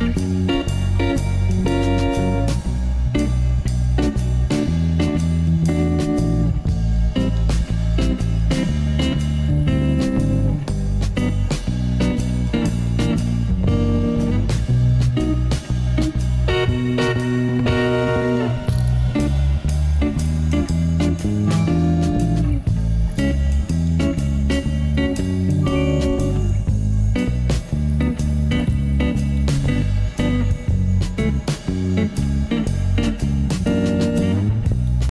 Música